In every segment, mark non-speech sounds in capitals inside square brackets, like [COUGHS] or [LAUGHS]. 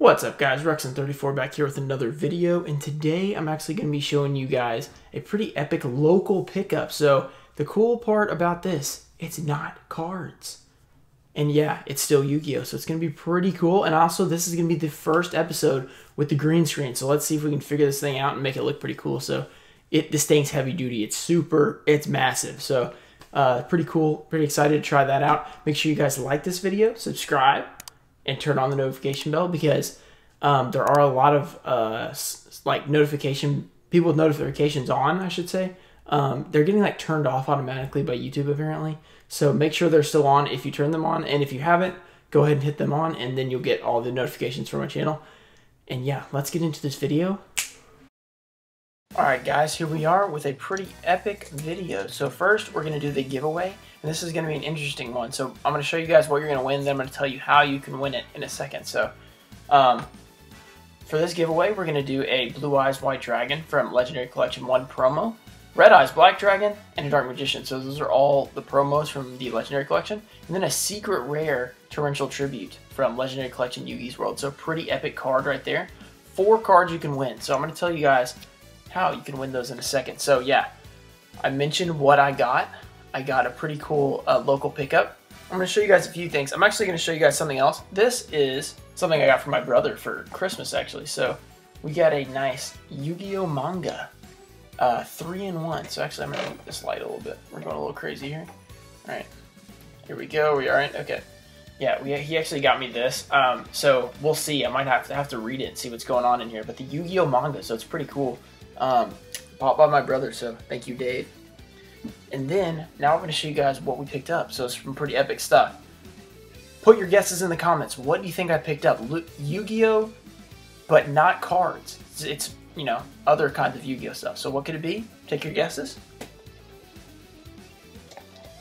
What's up guys, Ruxin34 back here with another video, and today I'm actually going to be showing you guys a pretty epic local pickup. So, the cool part about this, it's not cards. And yeah, it's still Yu-Gi-Oh! So it's going to be pretty cool, and also this is going to be the first episode with the green screen. So let's see if we can figure this thing out and make it look pretty cool. So, it this thing's heavy duty, it's super, it's massive. So, uh, pretty cool, pretty excited to try that out. Make sure you guys like this video, subscribe, and turn on the notification bell because um, there are a lot of uh, like notification people with notifications on, I should say. Um, they're getting like turned off automatically by YouTube apparently. So make sure they're still on if you turn them on, and if you haven't, go ahead and hit them on, and then you'll get all the notifications from my channel. And yeah, let's get into this video. Alright guys, here we are with a pretty epic video. So first, we're going to do the giveaway, and this is going to be an interesting one. So I'm going to show you guys what you're going to win, then I'm going to tell you how you can win it in a second. So um, for this giveaway, we're going to do a Blue Eyes White Dragon from Legendary Collection 1 promo, Red Eyes Black Dragon, and a Dark Magician. So those are all the promos from the Legendary Collection. And then a Secret Rare Torrential Tribute from Legendary Collection Yugi's World. So a pretty epic card right there. Four cards you can win. So I'm going to tell you guys how you can win those in a second. So yeah, I mentioned what I got. I got a pretty cool uh, local pickup. I'm going to show you guys a few things. I'm actually going to show you guys something else. This is something I got from my brother for Christmas actually. So we got a nice Yu-Gi-Oh manga, uh, three in one. So actually I'm going to move this light a little bit. We're going a little crazy here. All right, here we go. We are in. Okay. Yeah, we, he actually got me this. Um, so we'll see. I might have to have to read it and see what's going on in here. But the Yu-Gi-Oh manga, so it's pretty cool. Um, bought by my brother, so thank you, Dave. And then, now I'm going to show you guys what we picked up. So it's some pretty epic stuff. Put your guesses in the comments. What do you think I picked up? Yu-Gi-Oh, but not cards. It's, it's, you know, other kinds of Yu-Gi-Oh stuff. So what could it be? Take your guesses.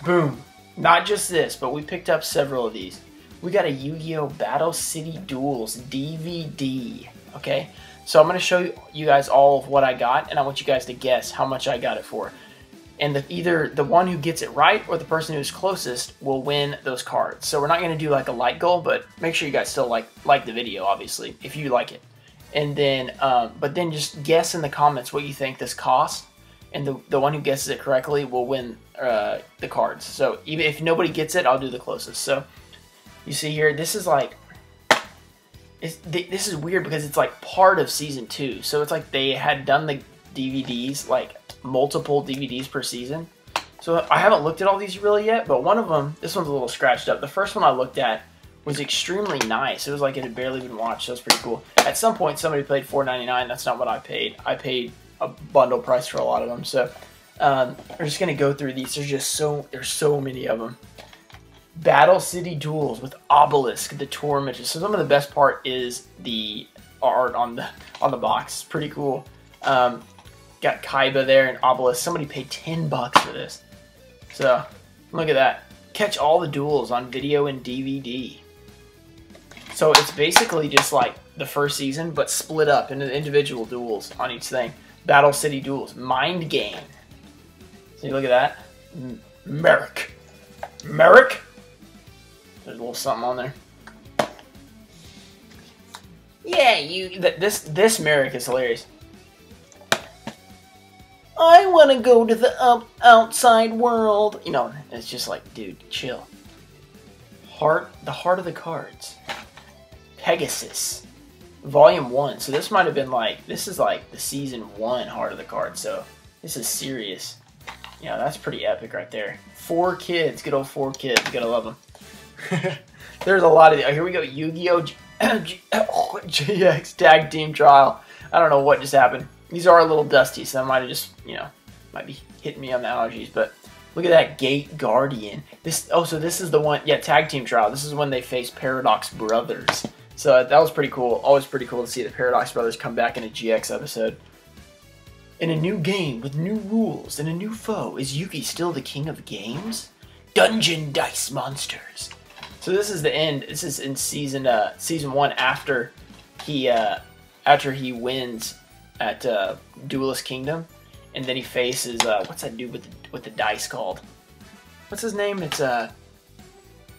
Boom. Not just this, but we picked up several of these. We got a Yu-Gi-Oh! Battle City Duels DVD. Okay? So I'm going to show you, you guys all of what I got, and I want you guys to guess how much I got it for. And the, either the one who gets it right or the person who's closest will win those cards. So we're not going to do like a like goal, but make sure you guys still like like the video, obviously, if you like it. And then, um, but then just guess in the comments what you think this costs, and the, the one who guesses it correctly will win uh, the cards. So even if nobody gets it, I'll do the closest. So you see here, this is like it's, this is weird because it's like part of season two. So it's like they had done the DVDs, like multiple DVDs per season. So I haven't looked at all these really yet, but one of them, this one's a little scratched up. The first one I looked at was extremely nice. It was like it had barely been watched, so it's pretty cool. At some point, somebody paid $4.99. That's not what I paid. I paid a bundle price for a lot of them. So um, we're just gonna go through these. There's just so there's so many of them. Battle City Duels with Obelisk, the tour images. So some of the best part is the art on the on the box. It's pretty cool. Um, got Kaiba there and Obelisk. Somebody paid 10 bucks for this. So look at that. Catch all the duels on video and DVD. So it's basically just like the first season, but split up into individual duels on each thing. Battle City Duels. Mind Game. See, look at that. Marik. Marik? There's a little something on there. Yeah, you. Th this this Marik is hilarious. I want to go to the up outside world. You know, it's just like, dude, chill. Heart, the heart of the cards. Pegasus, Volume One. So this might have been like this is like the season one heart of the card. So this is serious. Yeah, that's pretty epic right there. Four kids, good old four kids. Gotta love them. [LAUGHS] There's a lot of. Oh, here we go. Yu-Gi-Oh! GX [COUGHS] [COUGHS] Tag Team Trial. I don't know what just happened. These are a little dusty, so I might have just, you know, might be hitting me on the allergies. But look at that Gate Guardian. This. Oh, so this is the one. Yeah, Tag Team Trial. This is when they face Paradox Brothers. So that was pretty cool. Always pretty cool to see the Paradox Brothers come back in a GX episode. In a new game with new rules and a new foe, is Yugi still the king of games? Dungeon Dice Monsters. So this is the end. This is in season uh, season one after he uh, after he wins at uh, Duelist Kingdom, and then he faces uh, what's that dude with the, with the dice called? What's his name? It's uh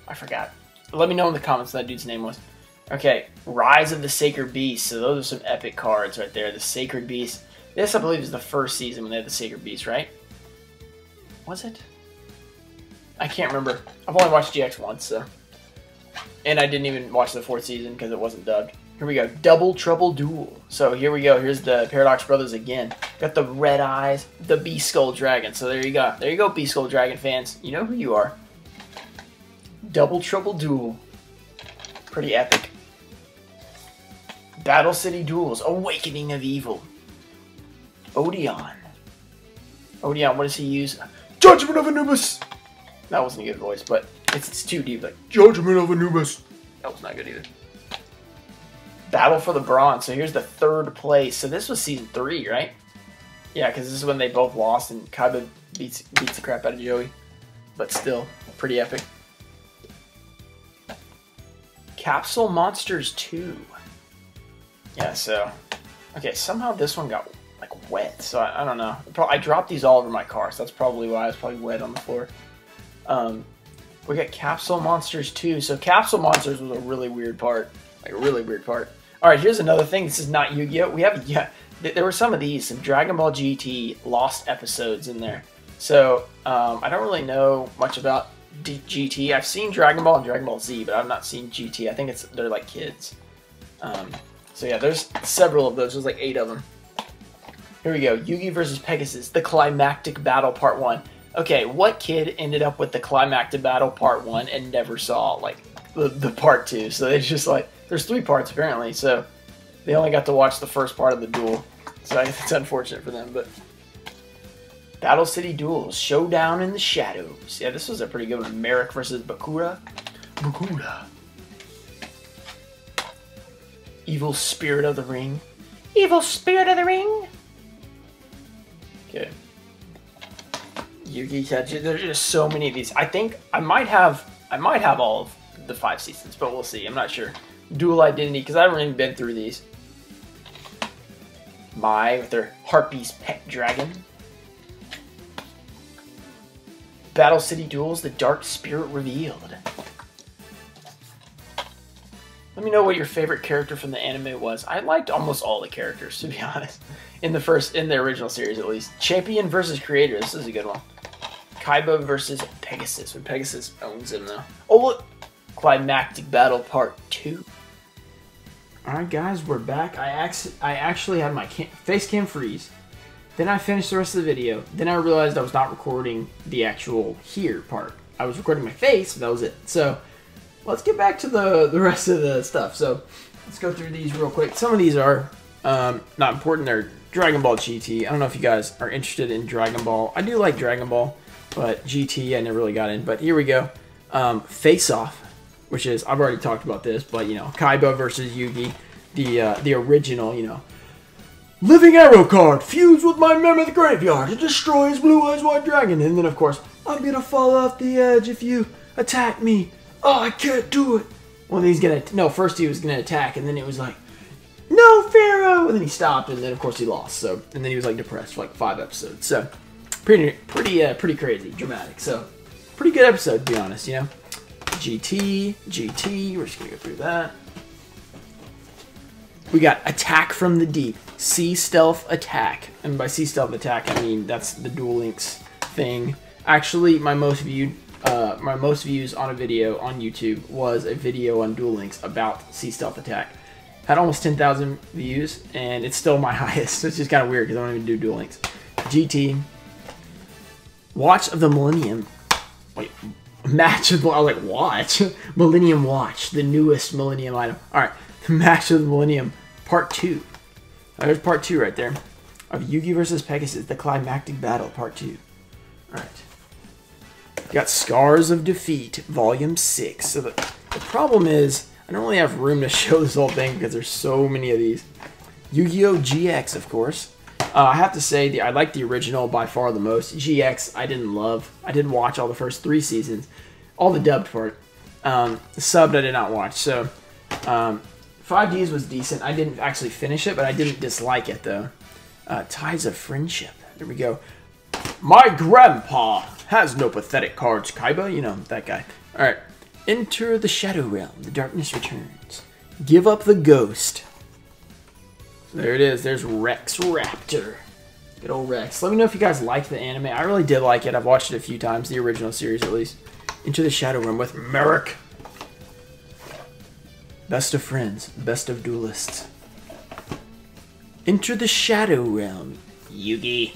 I forgot. Let me know in the comments what that dude's name was. Okay, Rise of the Sacred Beast. So those are some epic cards right there. The Sacred Beast. This, I believe, is the first season when they had the Sacred Beast, right? Was it? I can't remember. I've only watched GX once, so. And I didn't even watch the fourth season because it wasn't dubbed. Here we go. Double Trouble Duel. So here we go. Here's the Paradox Brothers again. Got the red eyes, the Beast Skull Dragon. So there you go. There you go, Beast Skull Dragon fans. You know who you are. Double Trouble Duel. Pretty epic. Battle City Duels. Awakening of Evil. Odion. Odion, what does he use? Judgment of Anubis! That wasn't a good voice, but it's, it's too deep. Like, Judgment of Anubis. That was not good either. Battle for the Bronze. So here's the third place. So this was season three, right? Yeah, because this is when they both lost and Kaiba beats, beats the crap out of Joey. But still, pretty epic. Capsule Monsters 2. Yeah, so... Okay, somehow this one got, like, wet. So I, I don't know. I dropped these all over my car, so that's probably why it's probably wet on the floor. Um, we got Capsule Monsters 2. So Capsule Monsters was a really weird part. Like, a really weird part. Alright, here's another thing. This is not Yu-Gi-Oh! We have, yeah, there were some of these, some Dragon Ball GT lost episodes in there. So, um, I don't really know much about D GT. I've seen Dragon Ball and Dragon Ball Z, but I've not seen GT. I think it's they're like kids. Um, so yeah, there's several of those. There's like eight of them. Here we go. Yugi versus Pegasus, the climactic battle part one. Okay, what kid ended up with the climactic battle part one and never saw like the, the part two? So it's just like there's three parts apparently. So they only got to watch the first part of the duel. So it's unfortunate for them, but Battle City Duels, Showdown in the Shadows. Yeah, this was a pretty good one. Marik versus Bakura. Bakura. Evil Spirit of the Ring. Evil Spirit of the Ring. Okay. Yugi Tachi. There's just so many of these. I think I might have I might have all of the five seasons, but we'll see. I'm not sure. Dual Identity, because I haven't even been through these. Mai with their Harpy's Pet Dragon. Battle City Duels, The Dark Spirit Revealed. Let me know what your favorite character from the anime was. I liked almost all the characters, to be [LAUGHS] honest. In the first, in the original series at least. Champion versus Creator, this is a good one. Kaiba versus Pegasus, when Pegasus owns him though. Oh look! Climactic Battle Part 2. Alright guys, we're back. I, ac I actually had my cam face cam freeze. Then I finished the rest of the video. Then I realized I was not recording the actual here part. I was recording my face, but that was it. So let's get back to the, the rest of the stuff. So let's go through these real quick. Some of these are um, not important. They're Dragon Ball GT. I don't know if you guys are interested in Dragon Ball. I do like Dragon Ball, but GT I never really got in. But here we go. Um, Face Off which is I've already talked about this, but you know, Kaiba versus Yugi, the uh, the original, you know. Living Arrow card fused with my Mammoth Graveyard to destroy his Blue Eyes White Dragon, and then of course I'm gonna fall off the edge if you attack me. Oh, I can't do it. Well, he's gonna no. First he was gonna attack, and then it was like, no, Pharaoh, and then he stopped, and then of course he lost. So, and then he was like depressed for like five episodes. So, pretty, pretty, uh, pretty crazy, dramatic. So, pretty good episode to be honest. You know. GT, GT, we're just gonna go through that. We got Attack from the Deep, Sea Stealth Attack. And by Sea Stealth Attack, I mean that's the Duel Links thing. Actually, my most viewed, uh, my most views on a video on YouTube was a video on Duel Links about Sea Stealth Attack. Had almost 10,000 views, and it's still my [LAUGHS] highest. It's just kind of weird because I don't even do Duel Links. GT, Watch of the Millennium. Wait, Match of the, I was like, watch? [LAUGHS] Millennium Watch, the newest Millennium item. Alright, the Match of the Millennium, part two. There's part two right there. Of Yugi versus Pegasus, the climactic battle, part two. Alright. Got Scars of Defeat, volume six. So the, the problem is, I don't really have room to [LAUGHS] show this whole thing because there's so many of these. Yu-Gi-Oh! GX, of course. Uh, I have to say, the, I like the original by far the most. GX, I didn't love. I didn't watch all the first three seasons, all the dubbed part. Um, subbed, I did not watch. So, um, 5Ds was decent. I didn't actually finish it, but I didn't dislike it though. Uh, Ties of Friendship. There we go. My grandpa has no pathetic cards, Kaiba. You know, that guy. Alright. Enter the Shadow Realm. The darkness returns. Give up the ghost. There it is. There's Rex Raptor. Good old Rex. Let me know if you guys like the anime. I really did like it. I've watched it a few times, the original series at least. Into the Shadow Realm with Marik. Best of friends, best of duelists. Enter the Shadow Realm, Yugi.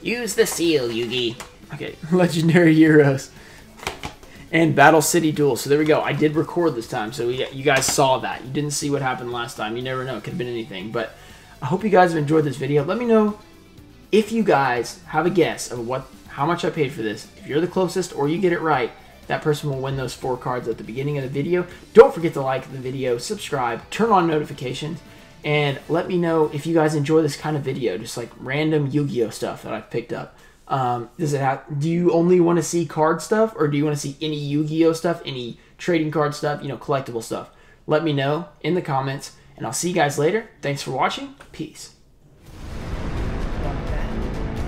Use the seal, Yugi. Okay, [LAUGHS] Legendary Heroes. And Battle City Duel. So there we go. I did record this time, so you guys saw that. You didn't see what happened last time. You never know. It could have been anything. But I hope you guys have enjoyed this video. Let me know if you guys have a guess of what how much I paid for this. If you're the closest or you get it right, that person will win those four cards at the beginning of the video. Don't forget to like the video, subscribe, turn on notifications, and let me know if you guys enjoy this kind of video, just like random Yu-Gi-Oh stuff that I've picked up. Um, does it have? Do you only want to see card stuff, or do you want to see any Yu-Gi-Oh stuff, any trading card stuff, you know, collectible stuff? Let me know in the comments. And I'll see you guys later. Thanks for watching. Peace.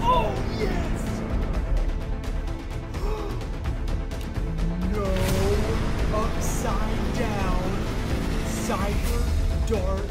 Oh, yes! [GASPS] no upside down cyber dark